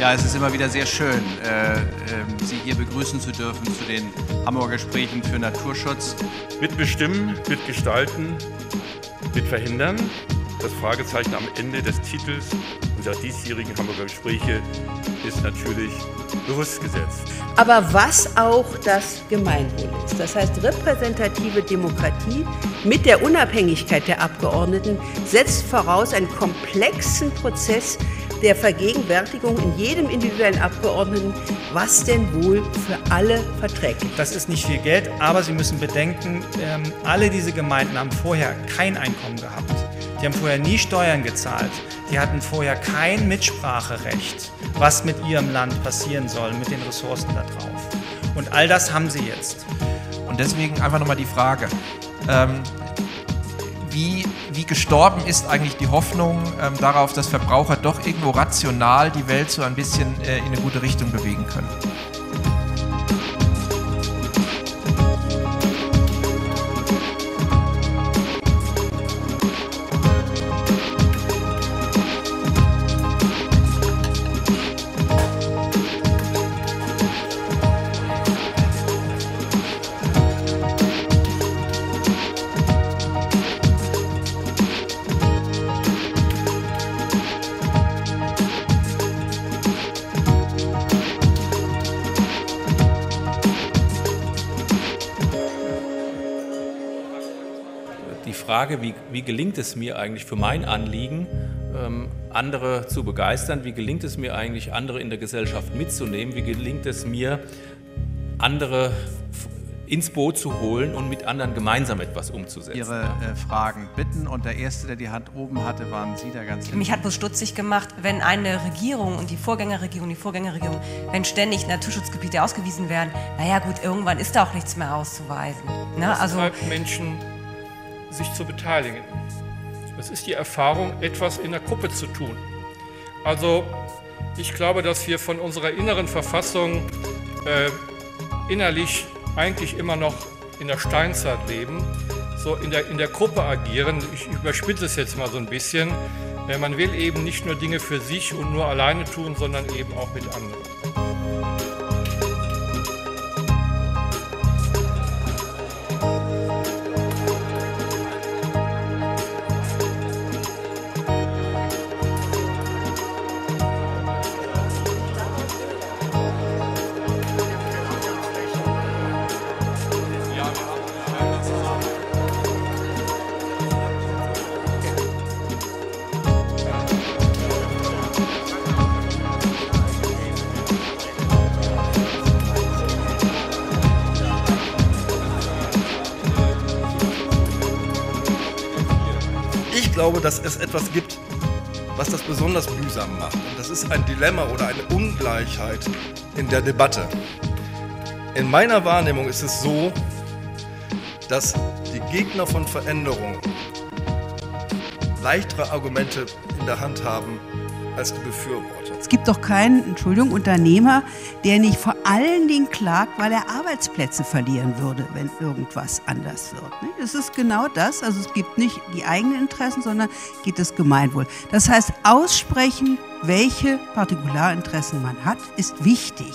Ja, es ist immer wieder sehr schön, äh, äh, Sie hier begrüßen zu dürfen zu den Hamburger Gesprächen für Naturschutz. Mitbestimmen, mitgestalten, mitverhindern. Das Fragezeichen am Ende des Titels unserer diesjährigen Hamburger Gespräche ist natürlich bewusst gesetzt. Aber was auch das Gemeinwohl ist, das heißt repräsentative Demokratie mit der Unabhängigkeit der Abgeordneten, setzt voraus einen komplexen Prozess der Vergegenwärtigung in jedem individuellen Abgeordneten, was denn wohl für alle verträglich ist. Das ist nicht viel Geld, aber Sie müssen bedenken, ähm, alle diese Gemeinden haben vorher kein Einkommen gehabt. Die haben vorher nie Steuern gezahlt. Die hatten vorher kein Mitspracherecht, was mit ihrem Land passieren soll, mit den Ressourcen da drauf. Und all das haben sie jetzt. Und deswegen einfach nochmal die Frage, ähm, wie, wie gestorben ist eigentlich die Hoffnung ähm, darauf, dass Verbraucher doch irgendwo rational die Welt so ein bisschen äh, in eine gute Richtung bewegen können? Frage, wie, wie gelingt es mir eigentlich für mein Anliegen, ähm, andere zu begeistern? Wie gelingt es mir eigentlich, andere in der Gesellschaft mitzunehmen? Wie gelingt es mir, andere ins Boot zu holen und mit anderen gemeinsam etwas umzusetzen. Ihre äh, Fragen bitten und der Erste, der die Hand oben hatte, waren Sie da ganz Mich hat bloß stutzig gemacht, wenn eine Regierung und die Vorgängerregierung, die Vorgängerregierung, wenn ständig Naturschutzgebiete ausgewiesen werden, naja gut, irgendwann ist da auch nichts mehr auszuweisen. Ne? Das also Menschen sich zu beteiligen. Es ist die Erfahrung, etwas in der Gruppe zu tun. Also ich glaube, dass wir von unserer inneren Verfassung äh, innerlich eigentlich immer noch in der Steinzeit leben, so in der, in der Gruppe agieren. Ich überspitze es jetzt mal so ein bisschen. Äh, man will eben nicht nur Dinge für sich und nur alleine tun, sondern eben auch mit anderen. Glaube, dass es etwas gibt, was das besonders mühsam macht. Und das ist ein Dilemma oder eine Ungleichheit in der Debatte. In meiner Wahrnehmung ist es so, dass die Gegner von Veränderung leichtere Argumente in der Hand haben als die Befürworter. Es gibt doch keinen, Entschuldigung, Unternehmer, der nicht vor allen Dingen klagt, weil er Arbeitsplätze verlieren würde, wenn irgendwas anders wird. Es ist genau das. Also es gibt nicht die eigenen Interessen, sondern geht das Gemeinwohl. Das heißt, aussprechen, welche Partikularinteressen man hat, ist wichtig.